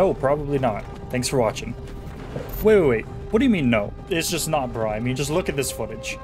no, probably not. Thanks for watching. Wait, wait, wait. What do you mean no? It's just not, bro. I mean, just look at this footage.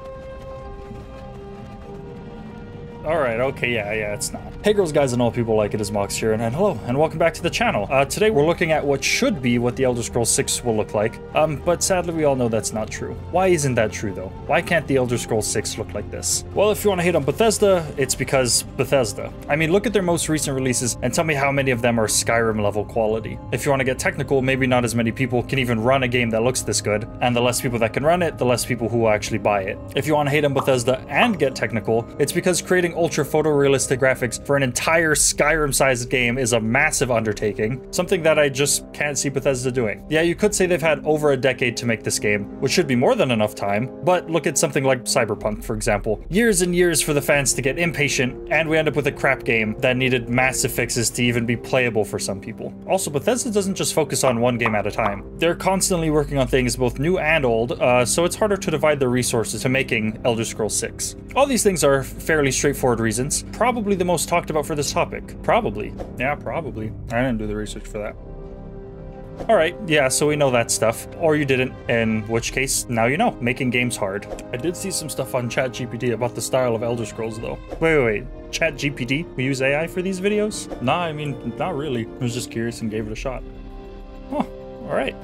Alright, okay, yeah, yeah, it's not. Hey girls, guys, and all people like it is Maux here, and, and hello, and welcome back to the channel. Uh, today we're looking at what should be what the Elder Scrolls 6 will look like, um, but sadly we all know that's not true. Why isn't that true, though? Why can't the Elder Scrolls 6 look like this? Well, if you want to hate on Bethesda, it's because Bethesda. I mean, look at their most recent releases and tell me how many of them are Skyrim level quality. If you want to get technical, maybe not as many people can even run a game that looks this good, and the less people that can run it, the less people who will actually buy it. If you want to hate on Bethesda and get technical, it's because creating ultra photorealistic graphics for an entire Skyrim-sized game is a massive undertaking, something that I just can't see Bethesda doing. Yeah, you could say they've had over a decade to make this game, which should be more than enough time, but look at something like Cyberpunk, for example. Years and years for the fans to get impatient, and we end up with a crap game that needed massive fixes to even be playable for some people. Also, Bethesda doesn't just focus on one game at a time. They're constantly working on things both new and old, uh, so it's harder to divide their resources to making Elder Scrolls 6. All these things are fairly straightforward reasons, probably the most talked about for this topic. Probably. Yeah, probably. I didn't do the research for that. Alright, yeah, so we know that stuff. Or you didn't, in which case, now you know. Making games hard. I did see some stuff on ChatGPT about the style of Elder Scrolls, though. Wait, wait, wait. ChatGPT? We use AI for these videos? Nah, I mean, not really. I was just curious and gave it a shot. Huh, alright.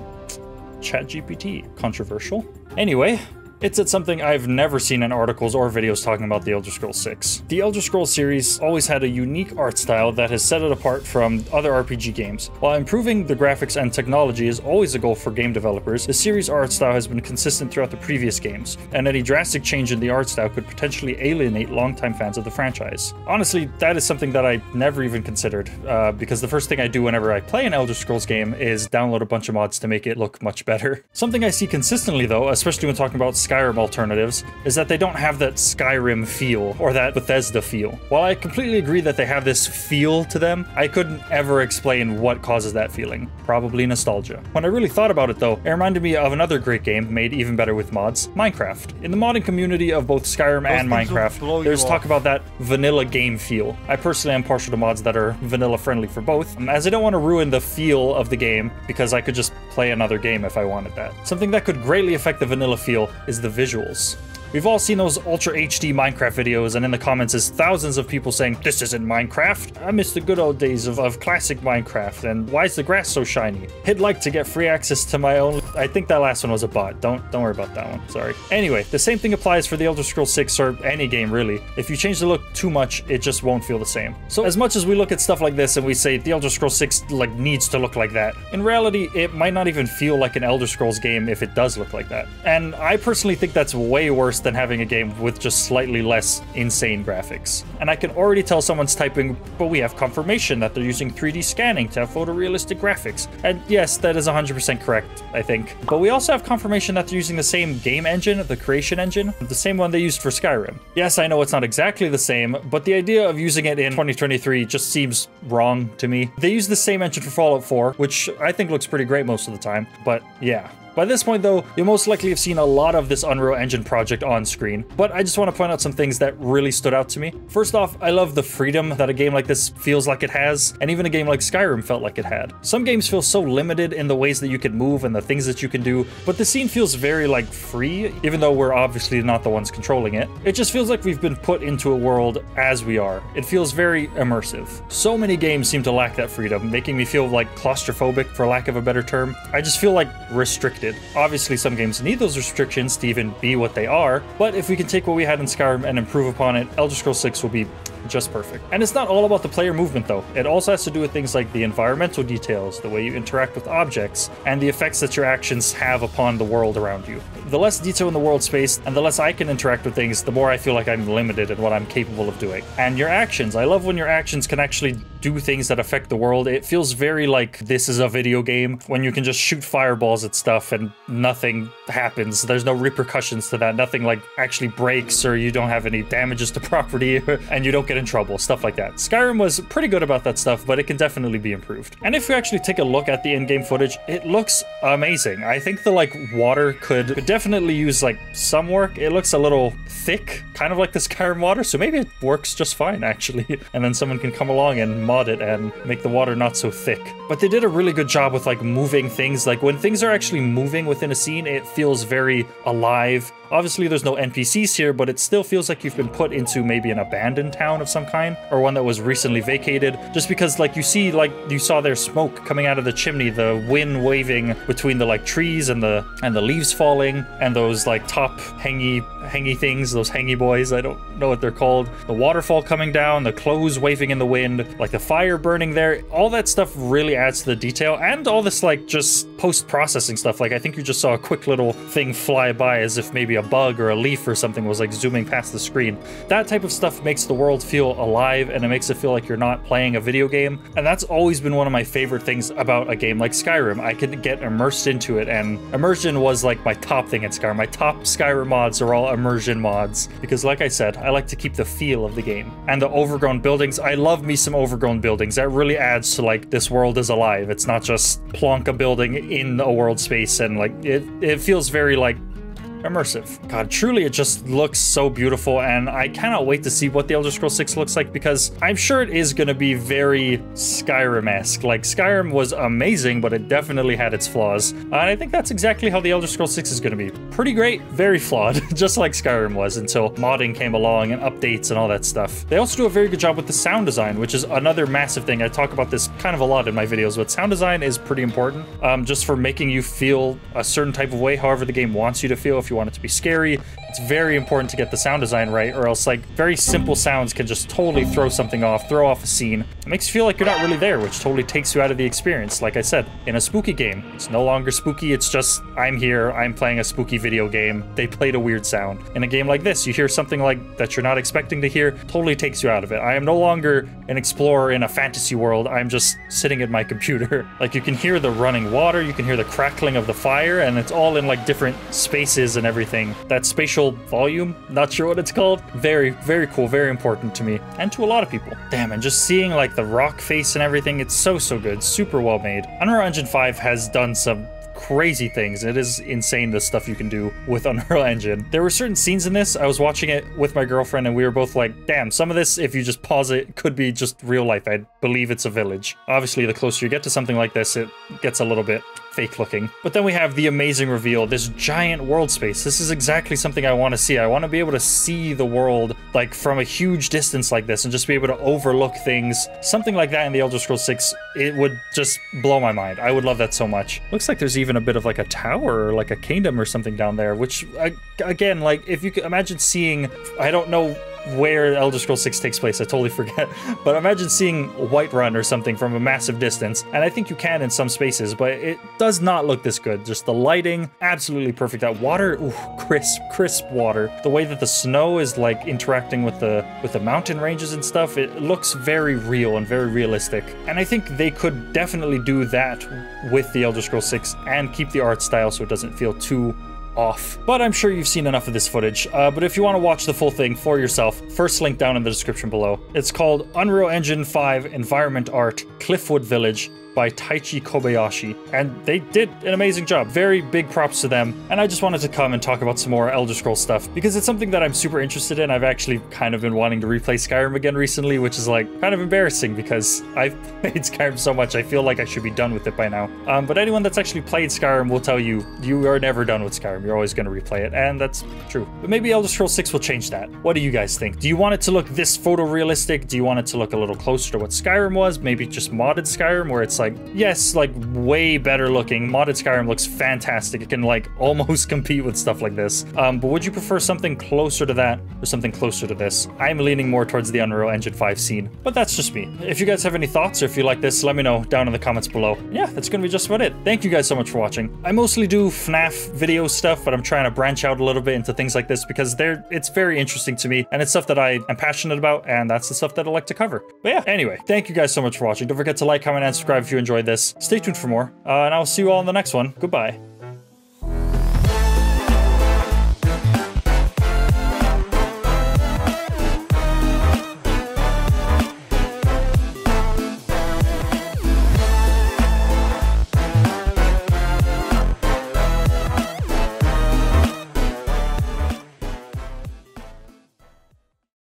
ChatGPT. Controversial. Anyway, it's at something I've never seen in articles or videos talking about the Elder Scrolls 6. The Elder Scrolls series always had a unique art style that has set it apart from other RPG games. While improving the graphics and technology is always a goal for game developers, the series' art style has been consistent throughout the previous games, and any drastic change in the art style could potentially alienate longtime fans of the franchise. Honestly, that is something that I never even considered, uh, because the first thing I do whenever I play an Elder Scrolls game is download a bunch of mods to make it look much better. Something I see consistently though, especially when talking about alternatives is that they don't have that Skyrim feel or that Bethesda feel. While I completely agree that they have this feel to them, I couldn't ever explain what causes that feeling. Probably nostalgia. When I really thought about it though, it reminded me of another great game made even better with mods, Minecraft. In the modding community of both Skyrim and Minecraft, there's talk about that vanilla game feel. I personally am partial to mods that are vanilla friendly for both, um, as I don't want to ruin the feel of the game because I could just play another game if I wanted that. Something that could greatly affect the vanilla feel is the visuals. We've all seen those Ultra HD Minecraft videos, and in the comments is thousands of people saying, This isn't Minecraft. I miss the good old days of, of classic Minecraft, and why is the grass so shiny? Hit like to get free access to my own. I think that last one was a bot. Don't don't worry about that one. Sorry. Anyway, the same thing applies for the Elder Scrolls 6 or any game really. If you change the look too much, it just won't feel the same. So as much as we look at stuff like this and we say the Elder Scrolls 6 like needs to look like that, in reality, it might not even feel like an Elder Scrolls game if it does look like that. And I personally think that's way worse than having a game with just slightly less insane graphics. And I can already tell someone's typing, but we have confirmation that they're using 3D scanning to have photorealistic graphics. And yes, that is 100% correct, I think. But we also have confirmation that they're using the same game engine, the creation engine, the same one they used for Skyrim. Yes, I know it's not exactly the same, but the idea of using it in 2023 just seems wrong to me. They use the same engine for Fallout 4, which I think looks pretty great most of the time, but yeah, by this point though, you'll most likely have seen a lot of this Unreal Engine project on screen, but I just want to point out some things that really stood out to me. First off, I love the freedom that a game like this feels like it has, and even a game like Skyrim felt like it had. Some games feel so limited in the ways that you can move and the things that you can do, but the scene feels very like free, even though we're obviously not the ones controlling it. It just feels like we've been put into a world as we are. It feels very immersive. So many games seem to lack that freedom, making me feel like claustrophobic for lack of a better term. I just feel like restricted restricted. Obviously, some games need those restrictions to even be what they are, but if we can take what we had in Skyrim and improve upon it, Elder Scrolls 6 will be just perfect. And it's not all about the player movement though. It also has to do with things like the environmental details, the way you interact with objects, and the effects that your actions have upon the world around you. The less detail in the world space and the less I can interact with things, the more I feel like I'm limited in what I'm capable of doing. And your actions, I love when your actions can actually do things that affect the world. It feels very like this is a video game when you can just shoot fireballs at stuff and nothing happens. There's no repercussions to that. Nothing like actually breaks or you don't have any damages to property and you don't get get in trouble, stuff like that. Skyrim was pretty good about that stuff, but it can definitely be improved. And if we actually take a look at the in-game footage, it looks amazing. I think the like water could, could definitely use like some work. It looks a little thick, kind of like the Skyrim water, so maybe it works just fine actually. And then someone can come along and mod it and make the water not so thick. But they did a really good job with like moving things. Like when things are actually moving within a scene, it feels very alive. Obviously, there's no NPCs here, but it still feels like you've been put into maybe an abandoned town of some kind, or one that was recently vacated. Just because, like, you see, like, you saw their smoke coming out of the chimney, the wind waving between the like trees and the and the leaves falling, and those like top hangy hangy things, those hangy boys. I don't know what they're called. The waterfall coming down, the clothes waving in the wind, like the fire burning there. All that stuff really adds to the detail, and all this like just post processing stuff. Like, I think you just saw a quick little thing fly by as if maybe a bug or a leaf or something was like zooming past the screen. That type of stuff makes the world feel alive and it makes it feel like you're not playing a video game. And that's always been one of my favorite things about a game like Skyrim. I can get immersed into it and immersion was like my top thing in Skyrim. My top Skyrim mods are all immersion mods because like I said, I like to keep the feel of the game. And the overgrown buildings, I love me some overgrown buildings. That really adds to like this world is alive. It's not just plonk a building in a world space and like it, it feels very like immersive. God, truly it just looks so beautiful and I cannot wait to see what the Elder Scrolls 6 looks like because I'm sure it is going to be very Skyrim-esque. Like Skyrim was amazing, but it definitely had its flaws. And I think that's exactly how the Elder Scrolls 6 is going to be. Pretty great, very flawed, just like Skyrim was until modding came along and updates and all that stuff. They also do a very good job with the sound design, which is another massive thing. I talk about this kind of a lot in my videos, but sound design is pretty important um, just for making you feel a certain type of way, however the game wants you to feel. If you you want it to be scary, it's very important to get the sound design right, or else like very simple sounds can just totally throw something off, throw off a scene. It makes you feel like you're not really there, which totally takes you out of the experience. Like I said, in a spooky game, it's no longer spooky, it's just, I'm here, I'm playing a spooky video game. They played a weird sound. In a game like this, you hear something like that you're not expecting to hear, totally takes you out of it. I am no longer an explorer in a fantasy world, I'm just sitting at my computer. like you can hear the running water, you can hear the crackling of the fire, and it's all in like different spaces and everything. That spatial volume, not sure what it's called. Very, very cool, very important to me, and to a lot of people. Damn, and just seeing like the rock face and everything, it's so, so good. Super well made. Unreal Engine 5 has done some crazy things. It is insane the stuff you can do with Unreal Engine. There were certain scenes in this, I was watching it with my girlfriend and we were both like, damn, some of this, if you just pause it, could be just real life. I believe it's a village. Obviously, the closer you get to something like this, it gets a little bit fake looking. But then we have the amazing reveal, this giant world space. This is exactly something I want to see. I want to be able to see the world like from a huge distance like this and just be able to overlook things. Something like that in the Elder Scrolls 6, it would just blow my mind. I would love that so much. Looks like there's even a bit of like a tower or like a kingdom or something down there, which again, like if you could imagine seeing, I don't know where Elder Scrolls 6 takes place. I totally forget. But imagine seeing Whiterun or something from a massive distance. And I think you can in some spaces, but it does not look this good. Just the lighting, absolutely perfect. That water, ooh, crisp, crisp water. The way that the snow is like interacting with the with the mountain ranges and stuff, it looks very real and very realistic. And I think they could definitely do that with the Elder Scrolls 6 and keep the art style so it doesn't feel too off. But I'm sure you've seen enough of this footage. Uh, but if you want to watch the full thing for yourself, first link down in the description below. It's called Unreal Engine 5 Environment Art Cliffwood Village by Taichi Kobayashi, and they did an amazing job. Very big props to them. And I just wanted to come and talk about some more Elder Scrolls stuff because it's something that I'm super interested in. I've actually kind of been wanting to replay Skyrim again recently, which is like kind of embarrassing because I've played Skyrim so much. I feel like I should be done with it by now. Um, but anyone that's actually played Skyrim will tell you you are never done with Skyrim. You're always going to replay it, and that's true. But maybe Elder Scrolls 6 will change that. What do you guys think? Do you want it to look this photorealistic? Do you want it to look a little closer to what Skyrim was? Maybe just modded Skyrim where it's like, yes, like way better looking. Modded Skyrim looks fantastic. It can like almost compete with stuff like this. Um, but would you prefer something closer to that or something closer to this? I'm leaning more towards the Unreal Engine 5 scene, but that's just me. If you guys have any thoughts or if you like this, let me know down in the comments below. Yeah, that's gonna be just about it. Thank you guys so much for watching. I mostly do FNAF video stuff, but I'm trying to branch out a little bit into things like this because they're it's very interesting to me and it's stuff that I am passionate about and that's the stuff that I like to cover. But yeah, anyway, thank you guys so much for watching. Don't forget to like, comment, and subscribe if enjoyed this. Stay tuned for more, uh, and I'll see you all in the next one. Goodbye.